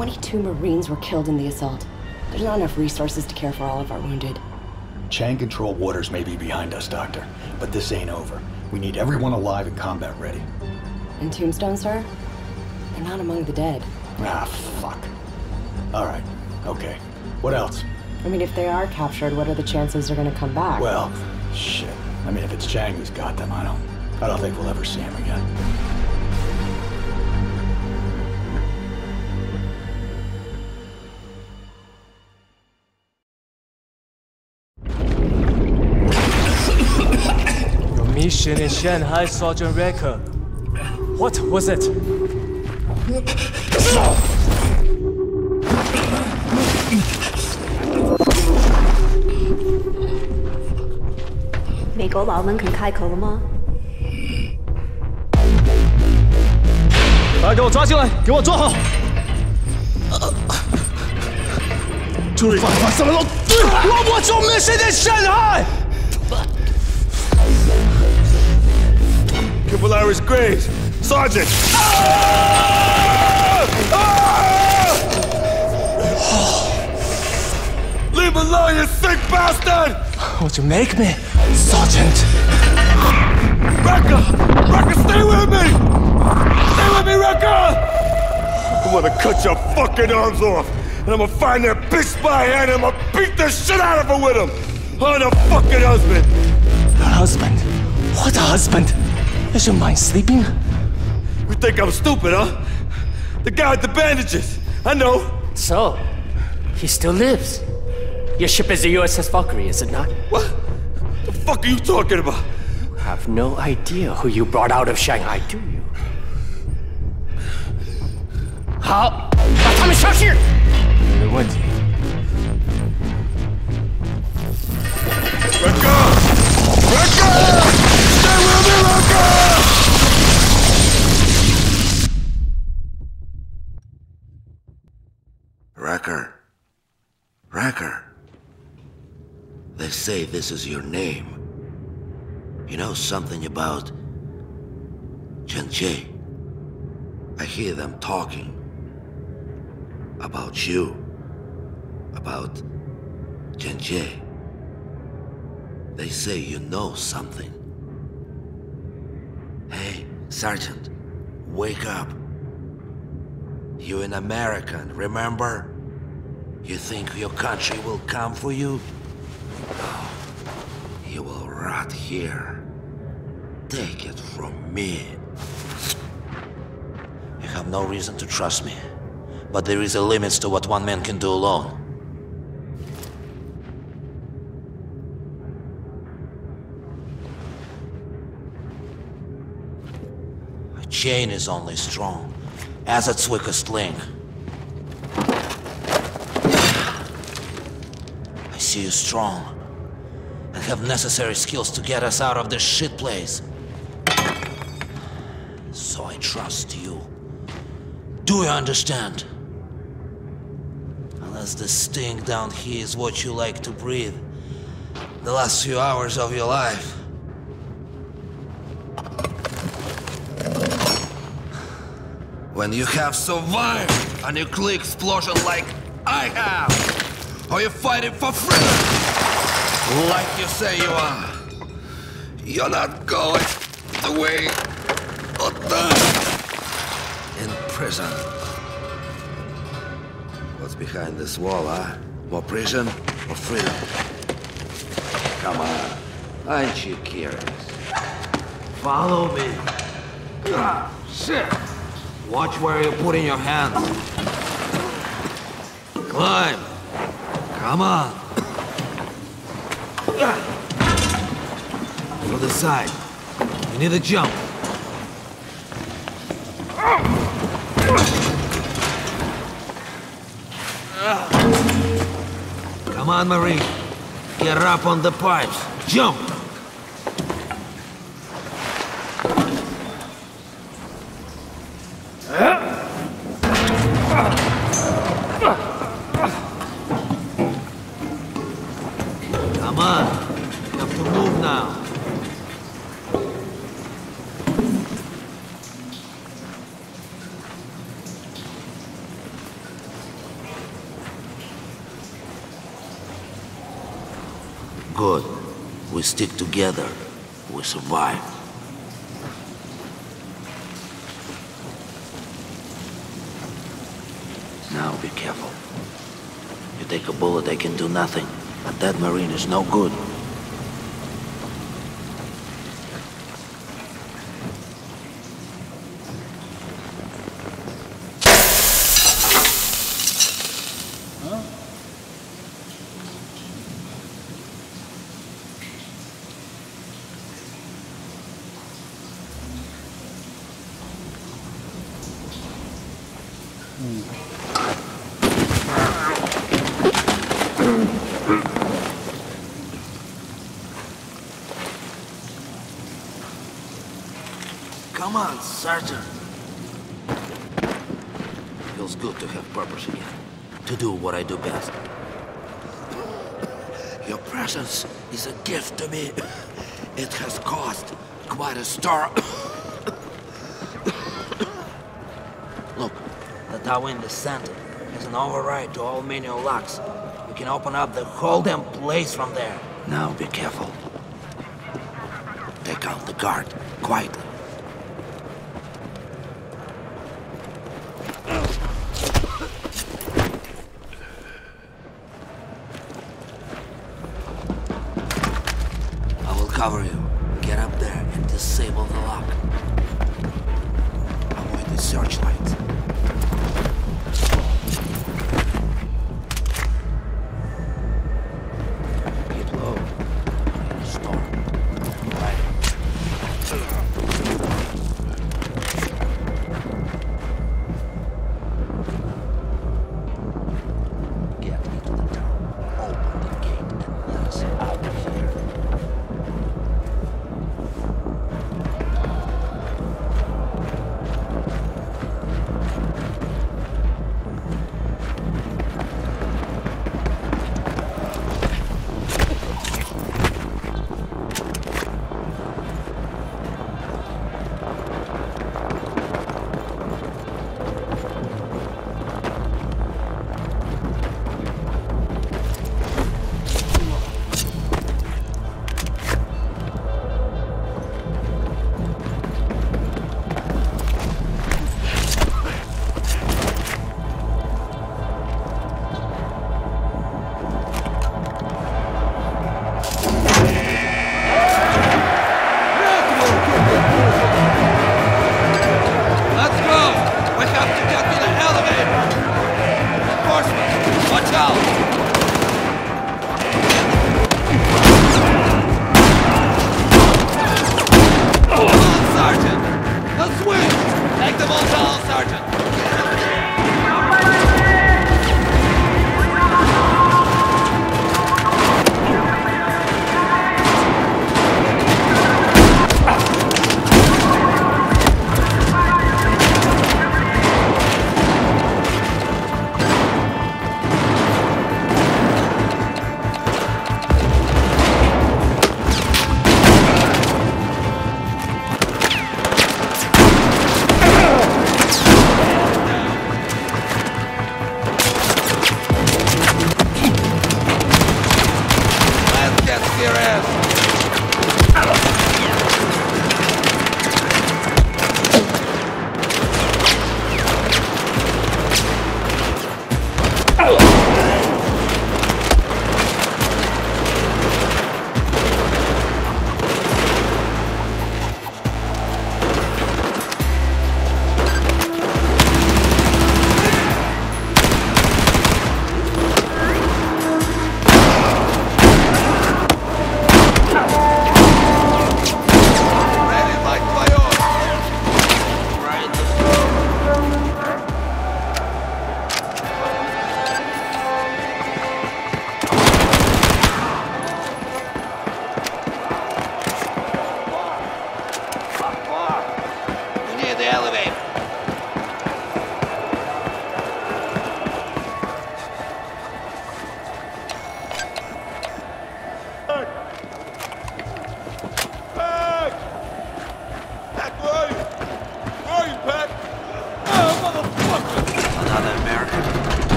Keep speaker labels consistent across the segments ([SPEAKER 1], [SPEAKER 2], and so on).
[SPEAKER 1] 22 Marines were killed in the assault. There's not enough resources to care for all of our wounded.
[SPEAKER 2] Chang control waters may be behind us, Doctor, but this ain't over. We need everyone alive and combat ready.
[SPEAKER 1] And Tombstone, sir? They're not among the dead.
[SPEAKER 2] Ah, fuck. All right, okay. What else?
[SPEAKER 1] I mean, if they are captured, what are the chances they're gonna come back?
[SPEAKER 2] Well, shit. I mean, if it's Chang who's got them, I don't... I don't think we'll ever see him again.
[SPEAKER 3] 今年上海刷砖 record，what was it？
[SPEAKER 4] 美国佬们肯开口了吗？
[SPEAKER 3] 大给我抓进来，给我坐好。
[SPEAKER 5] 注意，发发什么
[SPEAKER 3] 愣？老，我我就没上这上海。
[SPEAKER 5] Capillaris Graves, Sergeant. Ah! Ah! Leave me alone, you sick bastard!
[SPEAKER 3] Would you make me, Sergeant?
[SPEAKER 5] Recker! Recker, stay with me! Stay with me, Recker! I'm gonna cut your fucking arms off, and I'm gonna find that bitch by hand, and I'm gonna beat the shit out of her with him! I'm the fucking husband!
[SPEAKER 3] Your husband? What a husband? Is your mind sleeping?
[SPEAKER 5] You think I'm stupid, huh? The guy with the bandages. I know.
[SPEAKER 6] So, he still lives. Your ship is the USS Valkyrie, is it not?
[SPEAKER 5] What? The fuck are you talking about?
[SPEAKER 6] Have no idea who you brought out of Shanghai, do you? How? Come and here!
[SPEAKER 3] What? Let go!
[SPEAKER 5] Let go! Stay with me,
[SPEAKER 7] let go! Say this is your name. You know something about Jin Jie? I hear them talking about you, about Jin Jie. They say you know something. Hey, Sergeant, wake up. You're an American, remember? You think your country will come for you? You will rot here. Take it from me. You have no reason to trust me, but there is a limit to what one man can do alone. A chain is only strong as its weakest link. I see you strong have necessary skills to get us out of this shit place. So I trust you. Do you understand? Unless the sting down here is what you like to breathe, the last few hours of your life. When you have survived a nuclear explosion like I have, are you fighting for freedom? Like you say you are. You're not going the way of death. In prison. What's behind this wall, huh? More prison or freedom? Come on. Aren't you curious? Follow me. Ah, shit. Watch where you're putting your hands. Climb. Come on. To the side. You need a jump. Come on, Marine. Get up on the pipes. Jump! Good. We stick together. We survive. Now be careful. You take a bullet, they can do nothing. But that Marine is no good. Come on, Sergeant. Feels good to have purpose again. To do what I do best. Your presence is a gift to me. It has cost quite a stir. Look, the tower in the center has an override to all manual locks. We can open up the whole damn place from there. Now be careful. Take out the guard, quietly.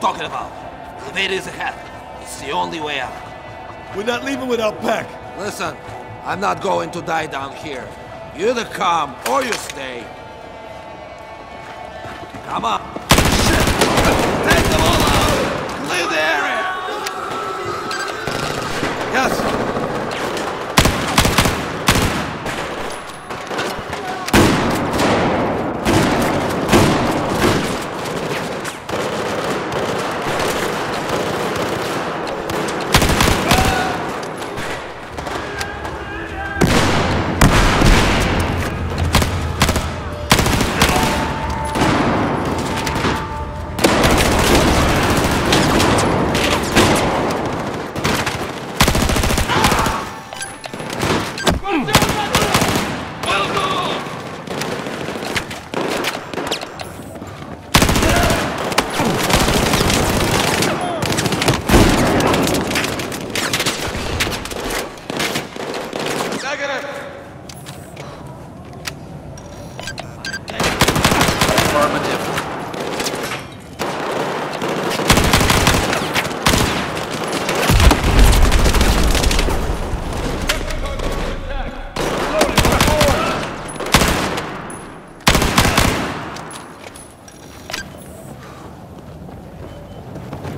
[SPEAKER 8] Talking about? Elevator is ahead. It's the only way out.
[SPEAKER 5] We're not leaving without Pac.
[SPEAKER 7] Listen, I'm not going to die down here. You either come or you stay. Come on.
[SPEAKER 8] Shit! Take them all out! Clear the area! Yes!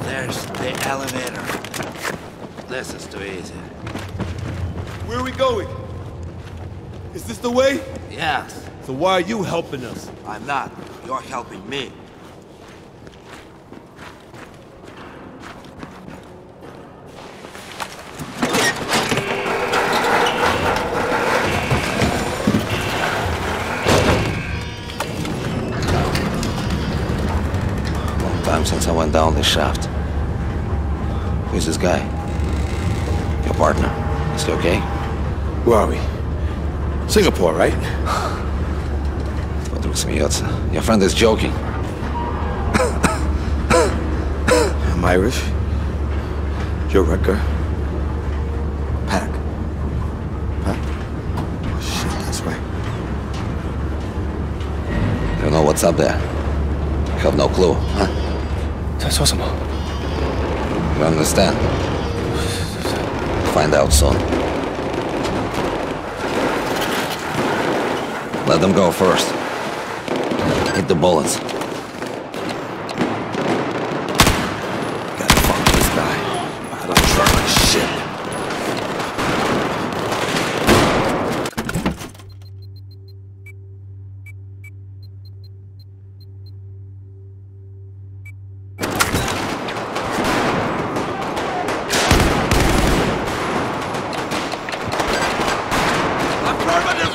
[SPEAKER 7] There's the elevator. This is too easy.
[SPEAKER 5] Where are we going? Is this the way?
[SPEAKER 7] Yes,
[SPEAKER 5] So why are you helping us?
[SPEAKER 7] I'm not. You're helping me. Long time since I went down this shaft. Who's this guy? Your partner. Is he okay?
[SPEAKER 5] Where are we? Singapore, right?
[SPEAKER 7] Don't smijаться. Your friend is joking.
[SPEAKER 5] I'm Irish. You're Pac. Pac? Oh, shit, that's right.
[SPEAKER 7] You don't know what's up there. You have no clue, huh?
[SPEAKER 3] That's awesome.
[SPEAKER 7] You understand? Find out soon. Let them go first. Hit the bullets.
[SPEAKER 5] Gotta fuck this guy. I don't try my shit.
[SPEAKER 8] Affirmative!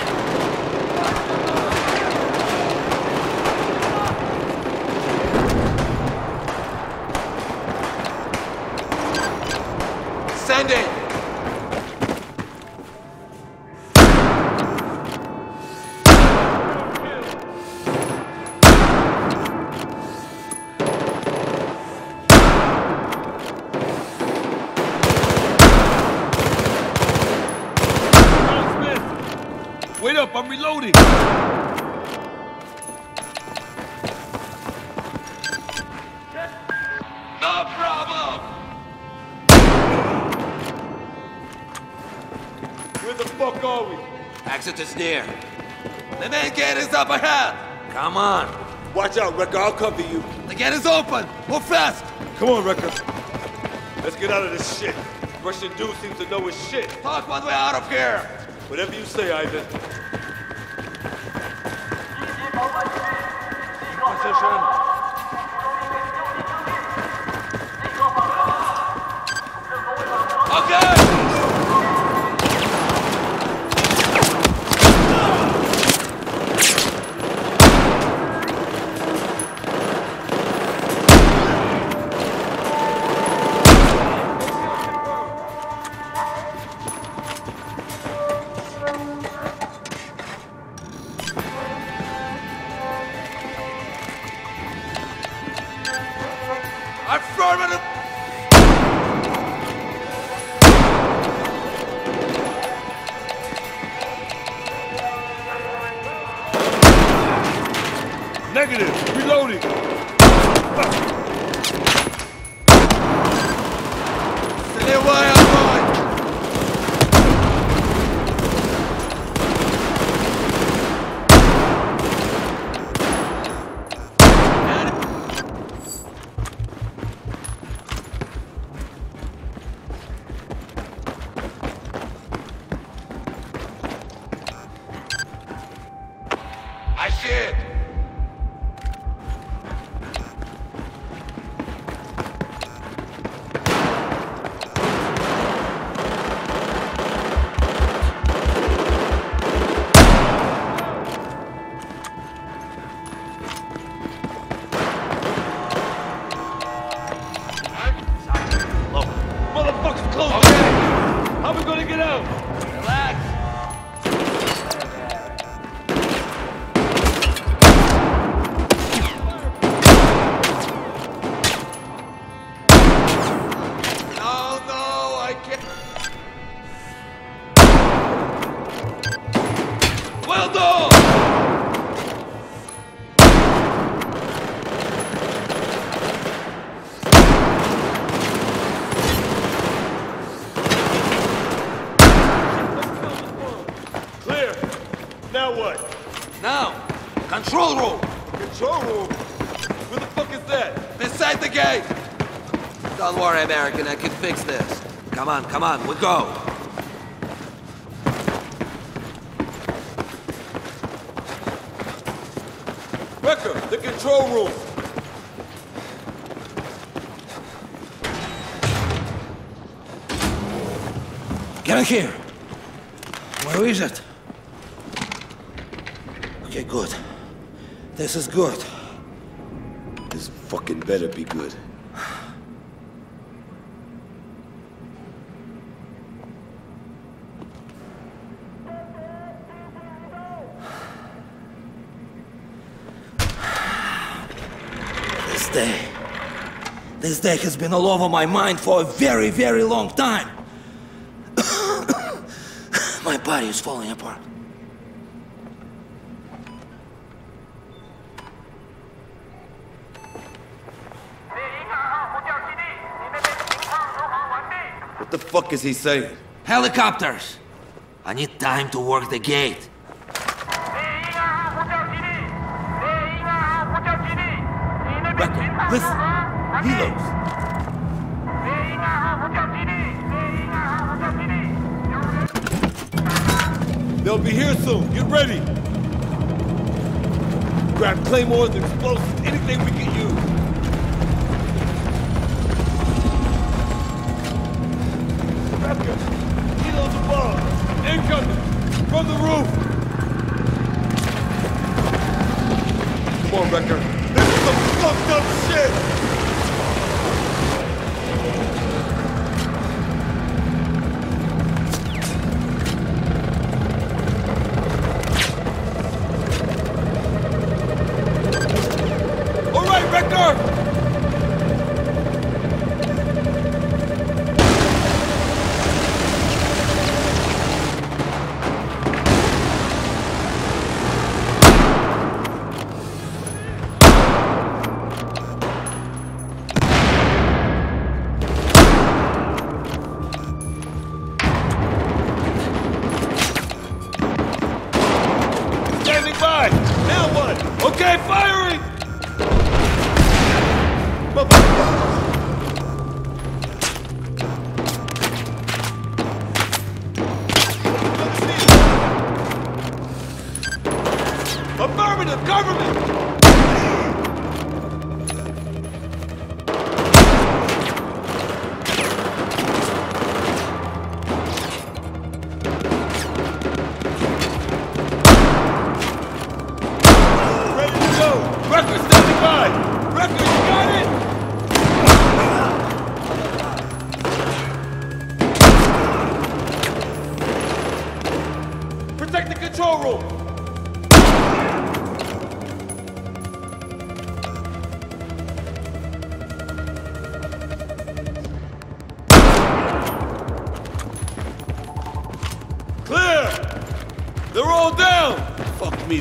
[SPEAKER 8] Sending! Near. The main gate is up ahead!
[SPEAKER 7] Come on.
[SPEAKER 5] Watch out, Recker. I'll cover you.
[SPEAKER 8] The gate is open! Move fast!
[SPEAKER 5] Come on, Recker. Let's get out of this shit. Russian dude seems to know his shit.
[SPEAKER 8] Talk one way out of here!
[SPEAKER 5] Whatever you say, Ivan. Now what?
[SPEAKER 8] Now, control room.
[SPEAKER 5] Control room? Where the fuck is that?
[SPEAKER 7] Beside the gate! Don't worry, American, I can fix this. Come on, come on, we go.
[SPEAKER 5] Recker, the control room.
[SPEAKER 7] Get in here. Where is it? Okay, good. This is good.
[SPEAKER 5] This fucking better be good.
[SPEAKER 7] This day. This day has been all over my mind for a very, very long time. my body is falling apart.
[SPEAKER 5] Fuck is he saying?
[SPEAKER 8] Helicopters. I need time to work the gate.
[SPEAKER 5] Recker, listen. Helos. They'll be here soon. Get ready. Grab claymores, explosives, anything we can use. Helos. Incoming. From the roof. Come on, Recker. This is some fucked up shit.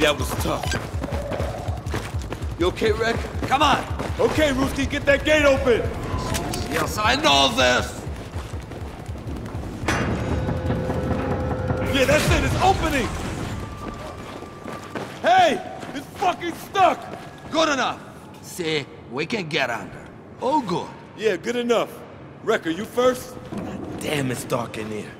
[SPEAKER 5] That was tough. You okay, Rick?
[SPEAKER 7] Come on!
[SPEAKER 5] Okay, Rooski, get that gate open!
[SPEAKER 7] Yes, I know this!
[SPEAKER 5] Yeah, that's it, it's opening! Hey! It's fucking stuck!
[SPEAKER 7] Good enough! See, we can get under. Oh, good.
[SPEAKER 5] Yeah, good enough. Recker, you first?
[SPEAKER 7] Damn, it's dark in here.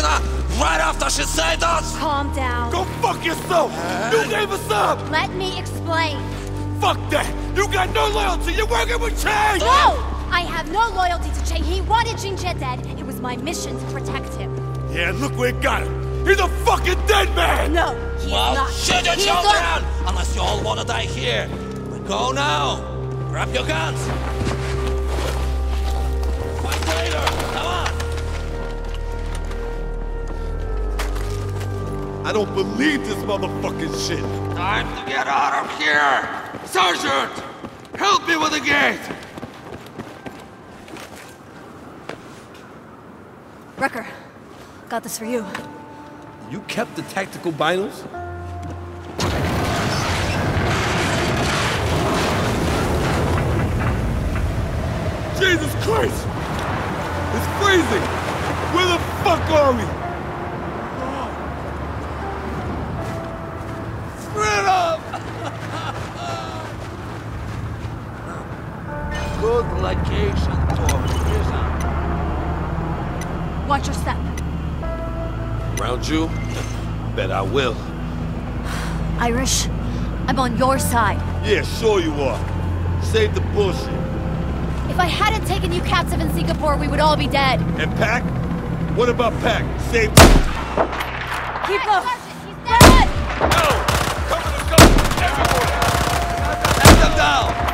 [SPEAKER 7] right after she saved us!
[SPEAKER 8] Calm down.
[SPEAKER 5] Go fuck yourself! You gave us up!
[SPEAKER 8] Let me explain.
[SPEAKER 5] Fuck that! You got no loyalty! You're working with Chang!
[SPEAKER 8] No! I have no loyalty to Chang. He wanted Jin Jie dead. It was my mission to protect him.
[SPEAKER 5] Yeah, look where it got him. He's a fucking dead man!
[SPEAKER 8] No, he's
[SPEAKER 7] well,
[SPEAKER 8] not.
[SPEAKER 7] Shoot your children! Unless you all want to die here. But go now. Grab your guns.
[SPEAKER 5] I don't believe this motherfucking shit!
[SPEAKER 7] Time to get out of here! Sergeant! Help me with the gate!
[SPEAKER 8] Recker, got this for you.
[SPEAKER 5] You kept the tactical binos? Jesus Christ! It's freezing! Where the fuck are we? Freedom!
[SPEAKER 7] Good location to prison.
[SPEAKER 8] Watch your step.
[SPEAKER 5] Round you? Bet I will.
[SPEAKER 8] Irish, I'm on your side.
[SPEAKER 5] Yeah, sure you are. Save the bullshit.
[SPEAKER 8] If I hadn't taken you captive in Singapore, we would all be dead.
[SPEAKER 5] And Pac? What about Pac? Save
[SPEAKER 8] Keep up. He's dead!
[SPEAKER 5] No! Cover the cover! Everywhere!
[SPEAKER 7] Let them down!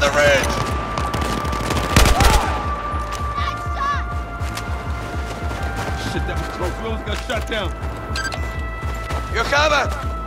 [SPEAKER 7] The ridge!
[SPEAKER 5] Shit, that was close. We almost got shot down.
[SPEAKER 7] You have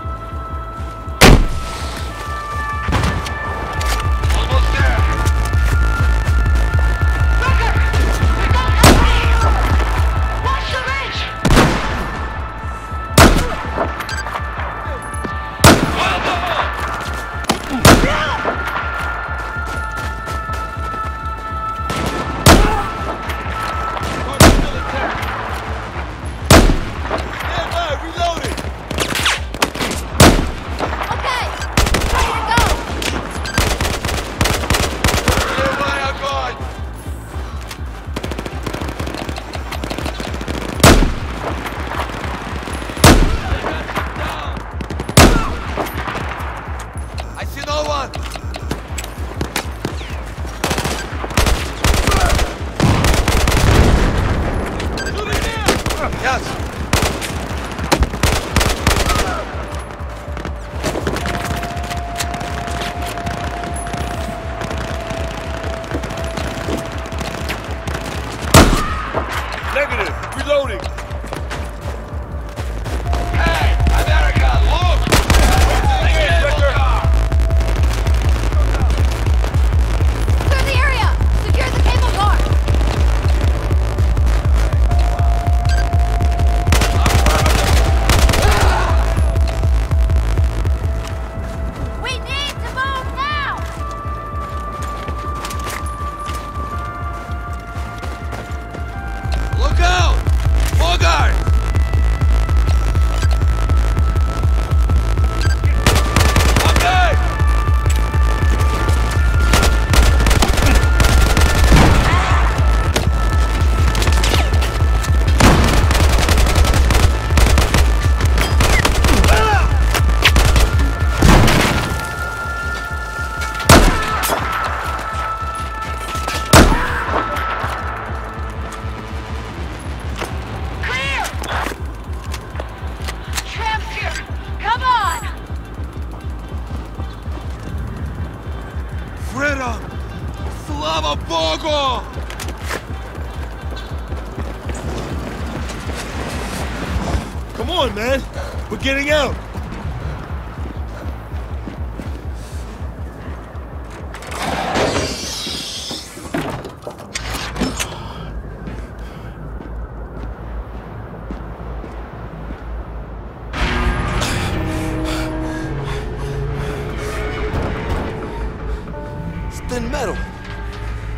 [SPEAKER 9] Metal.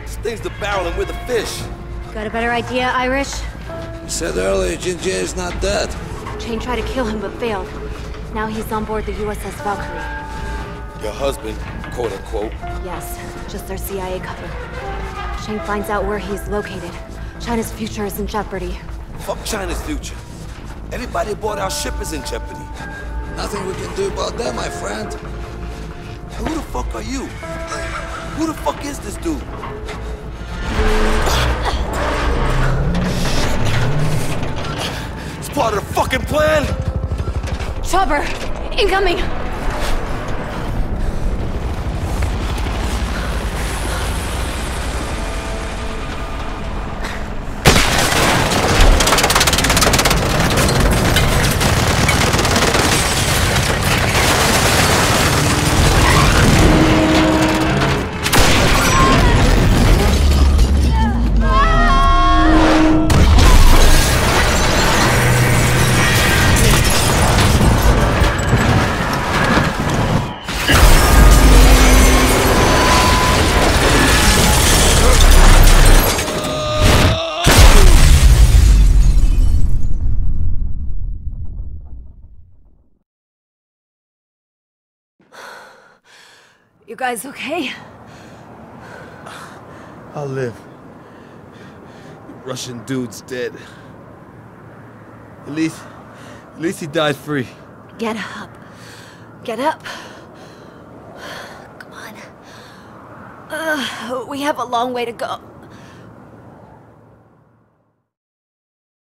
[SPEAKER 9] Stings the barrel and we're the fish.
[SPEAKER 4] Got a better idea, Irish?
[SPEAKER 7] You said earlier Jin Jie is not dead.
[SPEAKER 4] Chang tried to kill him but failed. Now he's on board the USS Valkyrie.
[SPEAKER 9] Your husband, quote unquote.
[SPEAKER 4] Yes, just their CIA cover. Chang finds out where he's located. China's future is in jeopardy.
[SPEAKER 9] Fuck China's future. Anybody aboard our ship is in jeopardy.
[SPEAKER 7] Nothing we can do about that, my friend.
[SPEAKER 9] Who the fuck are you? Who the fuck is this dude? It's part of the fucking plan.
[SPEAKER 4] Chopper! Incoming! Guys okay?
[SPEAKER 5] I'll live. The Russian dude's dead. At least, at least he died free.
[SPEAKER 4] Get up. Get up. Come on. Uh, we have a long way to go.